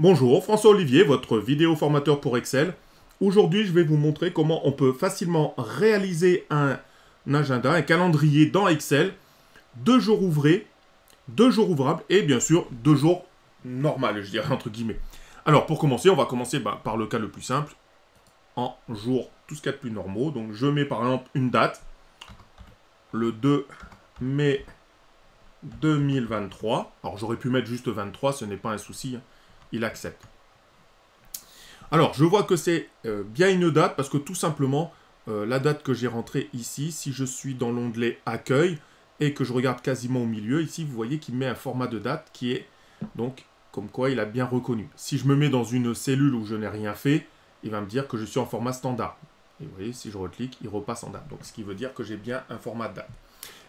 Bonjour, François Olivier, votre vidéo formateur pour Excel. Aujourd'hui, je vais vous montrer comment on peut facilement réaliser un agenda, un calendrier dans Excel, deux jours ouvrés, deux jours ouvrables et bien sûr deux jours normaux, je dirais entre guillemets. Alors pour commencer, on va commencer bah, par le cas le plus simple, en jour, tout ce qu'il y a de plus normaux. Donc je mets par exemple une date, le 2 mai 2023. Alors j'aurais pu mettre juste 23, ce n'est pas un souci, hein. Il accepte. Alors je vois que c'est euh, bien une date parce que tout simplement, euh, la date que j'ai rentrée ici, si je suis dans l'onglet accueil et que je regarde quasiment au milieu, ici vous voyez qu'il met un format de date qui est donc comme quoi il a bien reconnu. Si je me mets dans une cellule où je n'ai rien fait, il va me dire que je suis en format standard. Et vous voyez, si je reclique, il repasse en date. Donc ce qui veut dire que j'ai bien un format de date.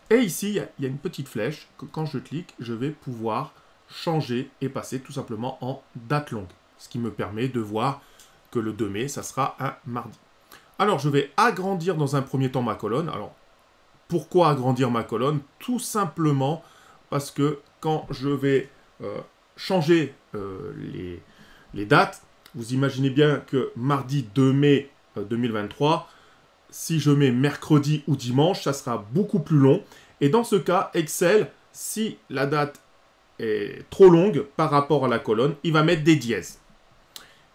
Et ici, il y, a une petite flèche que quand je clique, je vais pouvoir changer et passer tout simplement en date longue. Ce qui me permet de voir que le 2 mai, ça sera un mardi. Alors, je vais agrandir dans un premier temps ma colonne. Alors, pourquoi agrandir ma colonne? Tout simplement parce que quand je vais euh, changer euh, les, les, dates, vous imaginez bien que mardi 2 mai 2023, euh, si je mets mercredi ou dimanche, ça sera beaucoup plus long. Et dans ce cas, Excel, si la date est trop longue par rapport à la colonne, il va mettre des dièses.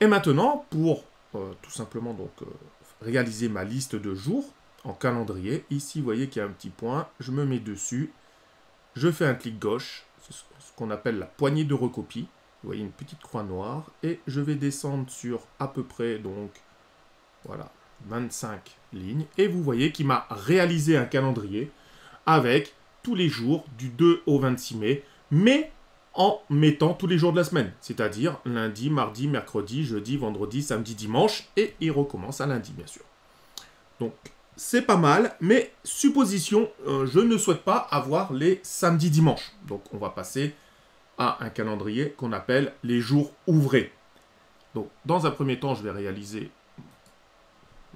Et maintenant, pour euh, tout simplement donc euh, réaliser ma liste de jours en calendrier, ici vous voyez qu'il y a un petit point, je me mets dessus, je fais un clic gauche, ce qu'on appelle la poignée de recopie. Vous voyez une petite croix noire et je vais descendre sur à peu près donc voilà 25 lignes. Et vous voyez qu'il m'a réalisé un calendrier avec tous les jours du 2 au 26 mai, mais en mettant tous les jours de la semaine, c'est-à-dire lundi, mardi, mercredi, jeudi, vendredi, samedi, dimanche, et il recommence à lundi, bien sûr. Donc, c'est pas mal, mais supposition, euh, je ne souhaite pas avoir les samedis, dimanches. Donc, on va passer à un calendrier qu'on appelle les jours ouvrés. Donc, dans un premier temps, je vais réaliser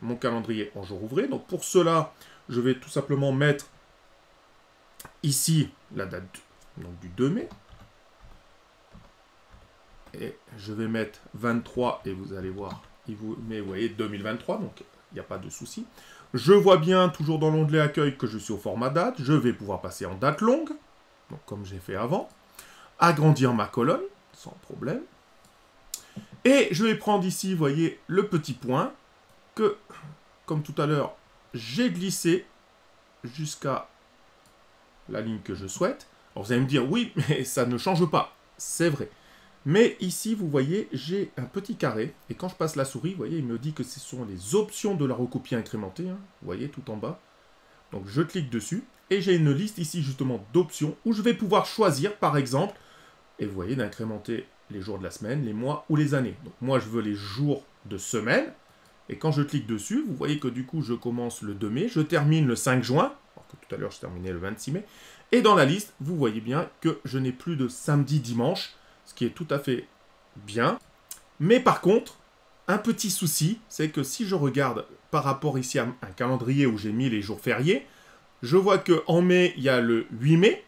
mon calendrier en jour ouvré. Donc pour cela, je vais tout simplement mettre ici la date du 2 mai. Et je vais mettre 23 et vous allez voir, il vous met, vous voyez, 2023, donc il n'y a pas de souci. Je vois bien, toujours dans l'onglet accueil, que je suis au format date. Je vais pouvoir passer en date longue, comme j'ai fait avant. Agrandir ma colonne, sans problème. Et je vais prendre ici, vous voyez, le petit point que, comme tout à l'heure, j'ai glissé jusqu'à la ligne que je souhaite. Alors vous allez me dire, oui, mais ça ne change pas. C'est vrai. Mais ici, vous voyez, j'ai un petit carré. Et quand je passe la souris, vous voyez, il me dit que ce sont les options de la recopie incrémentée. Hein. vous voyez, tout en bas. Donc je clique dessus. Et j'ai une liste ici, justement, d'options où je vais pouvoir choisir, par exemple, et vous voyez, d'incrémenter les jours de la semaine, les mois ou les années. Donc moi, je veux les jours de semaine. Et quand je clique dessus, vous voyez que du coup, je commence le 2 mai, je termine le 5 juin, alors que tout à l'heure, je terminais le 26 mai. Et dans la liste, vous voyez bien que je n'ai plus de samedi, dimanche, ce qui est tout à fait bien. Mais par contre, un petit souci, c'est que si je regarde par rapport ici à un calendrier où j'ai mis les jours fériés, je vois qu'en mai, il y a le 8 mai.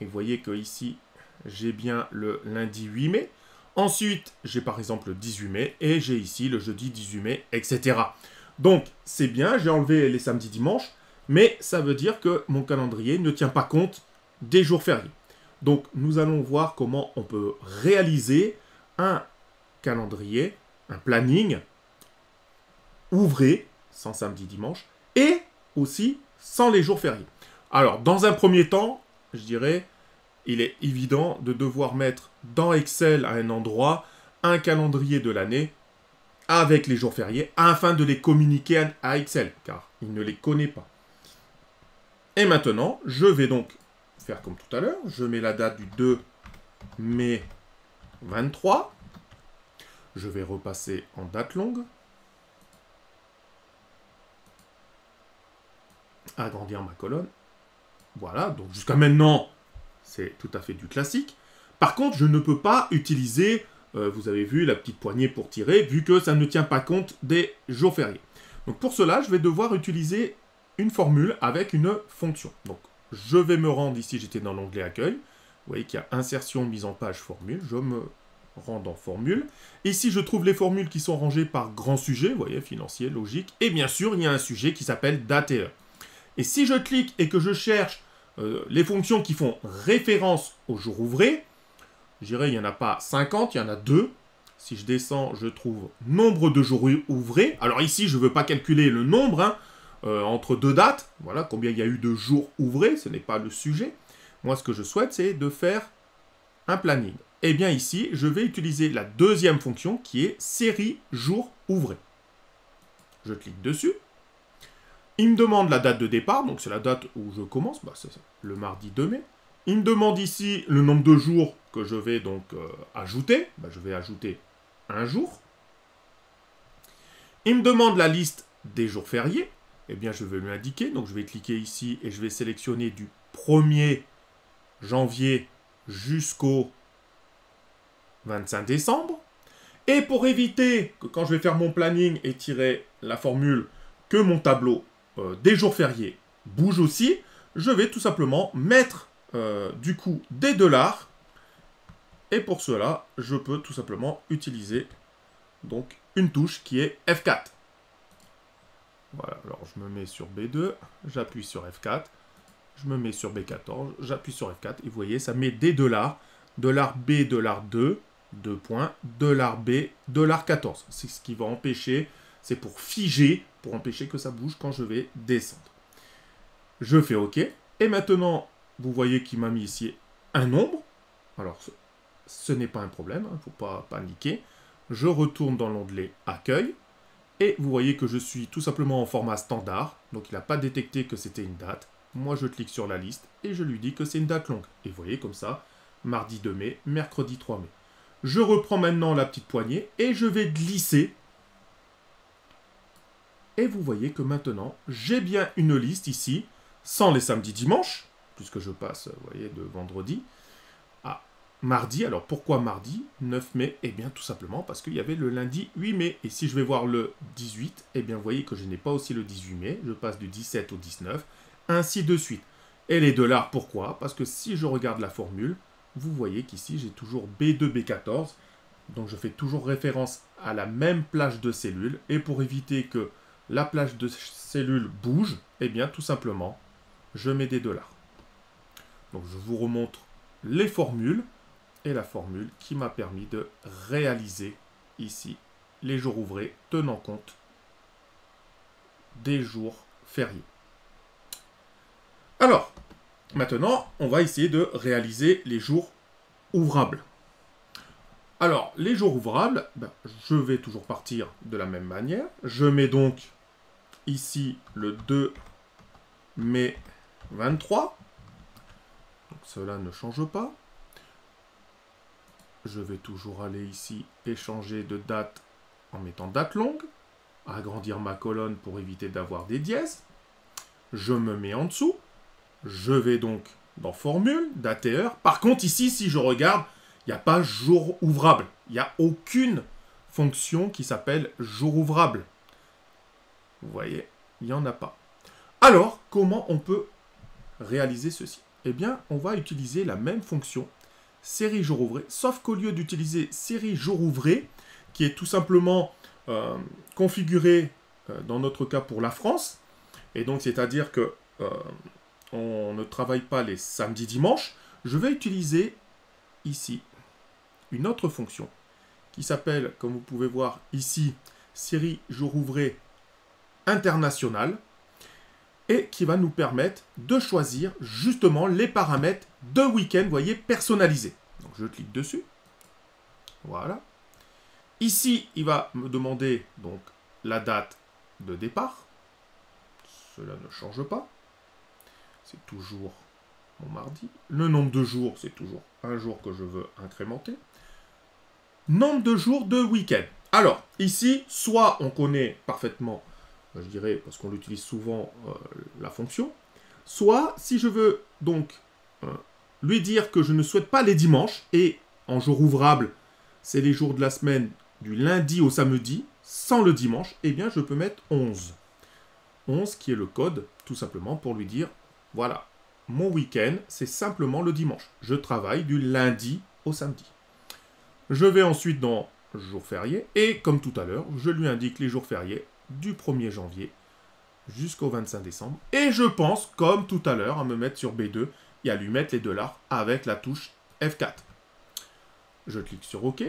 Et vous voyez que ici, j'ai bien le lundi 8 mai. Ensuite, j'ai par exemple le 18 mai et j'ai ici le jeudi 18 mai, etc. Donc, c'est bien, j'ai enlevé les samedis dimanches, mais ça veut dire que mon calendrier ne tient pas compte des jours fériés. Donc, nous allons voir comment on peut réaliser un calendrier, un planning ouvré, sans samedi dimanche, et aussi sans les jours fériés. Alors, dans un premier temps, je dirais, il est évident de devoir mettre dans Excel à un endroit un calendrier de l'année avec les jours fériés afin de les communiquer à Excel, car il ne les connaît pas. Et maintenant, je vais donc faire comme tout à l'heure. Je mets la date du 2 mai 23. Je vais repasser en date longue. Agrandir ma colonne. Voilà, donc jusqu'à maintenant, c'est tout à fait du classique. Par contre, je ne peux pas utiliser, euh, vous avez vu, la petite poignée pour tirer, vu que ça ne tient pas compte des jours fériés. Donc pour cela, je vais devoir utiliser une formule avec une fonction. Donc je vais me rendre ici, j'étais dans l'onglet accueil. Vous voyez qu'il y a insertion, mise en page, formule. Je me rends dans formule. Ici, je trouve les formules qui sont rangées par grand sujet, vous voyez, financier, logique. Et bien sûr, il y a un sujet qui s'appelle date et si je clique et que je cherche euh, les fonctions qui font référence au jour ouvré, je dirais il n'y en a pas 50, il y en a deux. Si je descends, je trouve nombre de jours ouvrés. Alors ici, je ne veux pas calculer le nombre hein, euh, entre deux dates. Voilà, combien il y a eu de jours ouvrés, ce n'est pas le sujet. Moi, ce que je souhaite, c'est de faire un planning. Et eh bien ici, je vais utiliser la deuxième fonction qui est série jour ouvré. Je clique dessus. Il me demande la date de départ, donc c'est la date où je commence, bah, c'est le mardi 2 mai. Il me demande ici le nombre de jours que je vais donc euh, ajouter. Bah, je vais ajouter un jour. Il me demande la liste des jours fériés. Eh bien, je vais lui indiquer. Donc, je vais cliquer ici et je vais sélectionner du 1er janvier jusqu'au 25 décembre. Et pour éviter que quand je vais faire mon planning et tirer la formule que mon tableau euh, des jours fériés bouge aussi, je vais tout simplement mettre euh, du coup des dollars. Et pour cela, je peux tout simplement utiliser donc une touche qui est F4. Voilà, alors je me mets sur B2, j'appuie sur F4, je me mets sur B14, j'appuie sur F4, et vous voyez, ça met des dollars, dollar B, dollar 2, 2 points, dollar B, dollar 14. C'est ce qui va empêcher, c'est pour figer, pour empêcher que ça bouge quand je vais descendre. Je fais OK. Et maintenant, vous voyez qu'il m'a mis ici un nombre. Alors, ce, n'est pas un problème, il hein, ne faut pas paniquer. Je retourne dans l'onglet Accueil. Et vous voyez que je suis tout simplement en format standard. Donc, il n'a pas détecté que c'était une date. Moi, je clique sur la liste et je lui dis que c'est une date longue. Et vous voyez comme ça, mardi 2 mai, mercredi 3 mai. Je reprends maintenant la petite poignée et je vais glisser. Et vous voyez que maintenant, j'ai bien une liste ici, sans les samedis dimanches, puisque je passe, voyez, de vendredi mardi. Alors pourquoi mardi 9 mai? Eh bien tout simplement parce qu'il y avait le lundi 8 mai. Et si je vais voir le 18, eh bien vous voyez que je n'ai pas aussi le 18 mai. Je passe du 17 au 19, ainsi de suite. Et les dollars, pourquoi? Parce que si je regarde la formule, vous voyez qu'ici j'ai toujours B2, B14. Donc je fais toujours référence à la même plage de cellules. Et pour éviter que la plage de cellules bouge, eh bien tout simplement, je mets des dollars. Donc je vous remontre les formules la formule qui m'a permis de réaliser ici les jours ouvrés tenant compte des jours fériés. Alors, Maintenant, on va essayer de réaliser les jours ouvrables. Alors, les jours ouvrables, ben, je vais toujours partir de la même manière. Je mets donc ici le 2 mai 23. Donc cela ne change pas. Je vais toujours aller ici et changer de date en mettant date longue. Agrandir ma colonne pour éviter d'avoir des dièses. Je me mets en dessous. Je vais donc dans Formule, date et heure. Par contre, ici, si je regarde, il n'y a pas jour ouvrable. Il n'y a aucune fonction qui s'appelle jour ouvrable. Vous voyez, il n'y en a pas. Alors, comment on peut réaliser ceci? Eh bien, on va utiliser la même fonction, série jour ouvré, sauf qu'au lieu d'utiliser série jour ouvré, qui est tout simplement euh, configuré euh, dans notre cas pour la France, et donc c'est-à-dire que euh, on ne travaille pas les samedis dimanches, je vais utiliser ici une autre fonction qui s'appelle, comme vous pouvez voir ici, série jour ouvré international et qui va nous permettre de choisir justement les paramètres de week-end, voyez, personnalisés. Donc je clique dessus. Voilà. Ici, il va me demander donc la date de départ. Cela ne change pas c'est toujours mon mardi. Le nombre de jours, c'est toujours un jour que je veux incrémenter. Nombre de jours de week-end. Alors, ici, soit on connaît parfaitement, euh, je dirais, parce qu'on l'utilise souvent, euh, la fonction, soit si je veux donc euh, lui dire que je ne souhaite pas les dimanches, et en jour ouvrable, c'est les jours de la semaine du lundi au samedi, sans le dimanche, eh bien je peux mettre 11. 11 qui est le code, tout simplement, pour lui dire voilà, mon week-end, c'est simplement le dimanche. Je travaille du lundi au samedi. Je vais ensuite dans jours fériés et comme tout à l'heure, je lui indique les jours fériés du 1er janvier jusqu'au 25 décembre. Et je pense, comme tout à l'heure, à me mettre sur B2 et à lui mettre les dollars avec la touche F4. Je clique sur OK.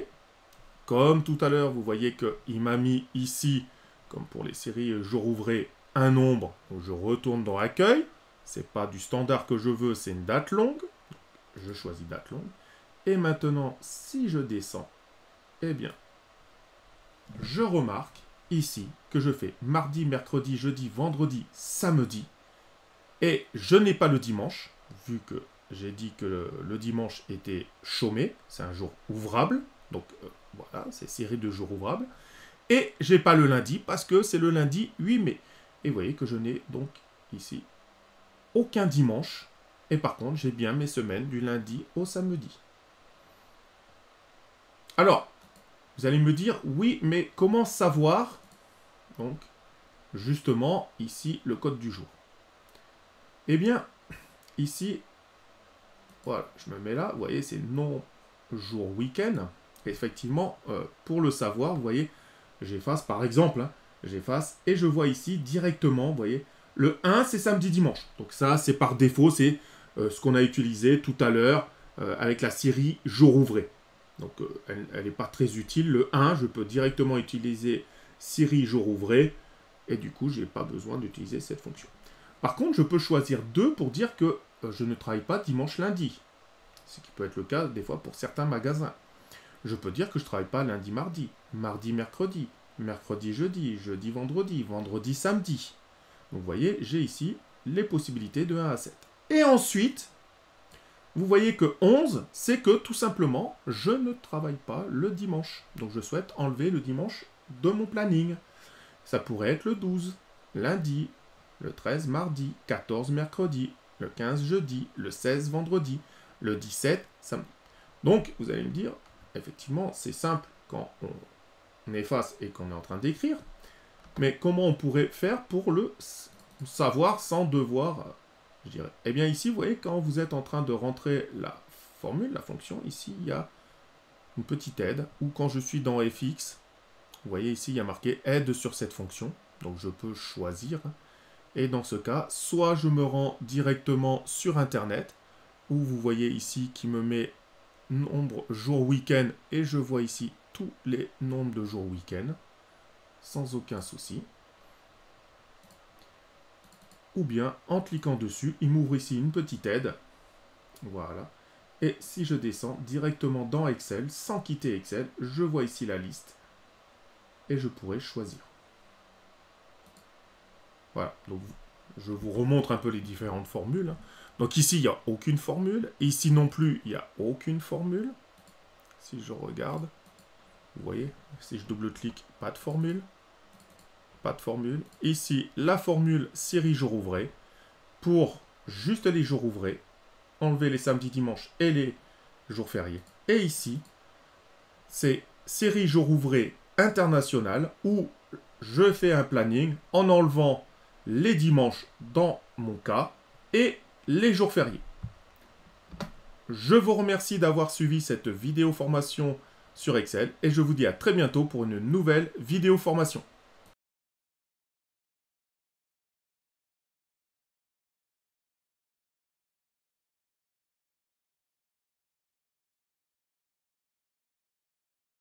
Comme tout à l'heure, vous voyez qu'il m'a mis ici, comme pour les séries jour ouvrés, un nombre. Je retourne dans Accueil. C'est pas du standard que je veux, c'est une date longue. Je choisis date longue. Et maintenant, si je descends, eh bien, je remarque ici que je fais mardi, mercredi, jeudi, vendredi, samedi. Et je n'ai pas le dimanche, vu que j'ai dit que le, dimanche était chômé, c'est un jour ouvrable. Donc euh, voilà, c'est série de jours ouvrables. Et j'ai pas le lundi parce que c'est le lundi 8 mai. Et vous voyez que je n'ai donc ici aucun dimanche. Et par contre, j'ai bien mes semaines du lundi au samedi. Alors, vous allez me dire, oui, mais comment savoir Donc, justement, ici, le code du jour? Eh bien, ici, voilà, je me mets là, vous voyez, c'est non jour week-end. Effectivement, euh, pour le savoir, vous voyez, j'efface par exemple, hein, j'efface et je vois ici directement, vous voyez, le 1 c'est samedi dimanche. Donc ça c'est par défaut, c'est euh, ce qu'on a utilisé tout à l'heure euh, avec la série jour ouvré. Donc elle n'est pas très utile. Le 1, je peux directement utiliser série jour ouvré et du coup, je n'ai pas besoin d'utiliser cette fonction. Par contre, je peux choisir 2 pour dire que je ne travaille pas dimanche lundi. Ce qui peut être le cas des fois pour certains magasins. Je peux dire que je ne travaille pas lundi mardi, mardi mercredi, mercredi jeudi, jeudi vendredi, vendredi samedi. Vous voyez, j'ai ici les possibilités de 1 à 7. Et ensuite, vous voyez que 11, c'est que tout simplement, je ne travaille pas le dimanche. Donc je souhaite enlever le dimanche de mon planning. Ça pourrait être le 12, lundi, le 13 mardi, 14 mercredi, le 15 jeudi, le 16 vendredi, le 17 samedi. Donc, vous allez me dire, effectivement, c'est simple quand on efface et qu'on est en train d'écrire, mais comment on pourrait faire pour le savoir sans devoir, je dirais? Eh bien ici, vous voyez, quand vous êtes en train de rentrer la formule, la fonction, ici, il y a une petite aide, ou quand je suis dans fx, vous voyez ici, il y a marqué aide sur cette fonction, donc je peux choisir et dans ce cas, soit je me rends directement sur Internet, où vous voyez ici qui me met nombre jour week-end, et je vois ici tous les nombres de jours week-end, sans aucun souci. Ou bien, en cliquant dessus, il m'ouvre ici une petite aide. Voilà. Et si je descends directement dans Excel, sans quitter Excel, je vois ici la liste. Et je pourrais choisir. Voilà, donc je vous remontre un peu les différentes formules. Hein. Donc ici, il n'y a aucune formule. Ici non plus, il n'y a aucune formule. Si je regarde, vous voyez, si je double-clique, pas de formule. Pas de formule. Ici, la formule série jour ouvré. Pour juste les jours ouvrés, enlever les samedis, dimanches et les jours fériés. Et ici, c'est série jour ouvré international où je fais un planning en enlevant les dimanches dans mon cas et les jours fériés. Je vous remercie d'avoir suivi cette vidéo formation sur Excel et je vous dis à très bientôt pour une nouvelle vidéo formation.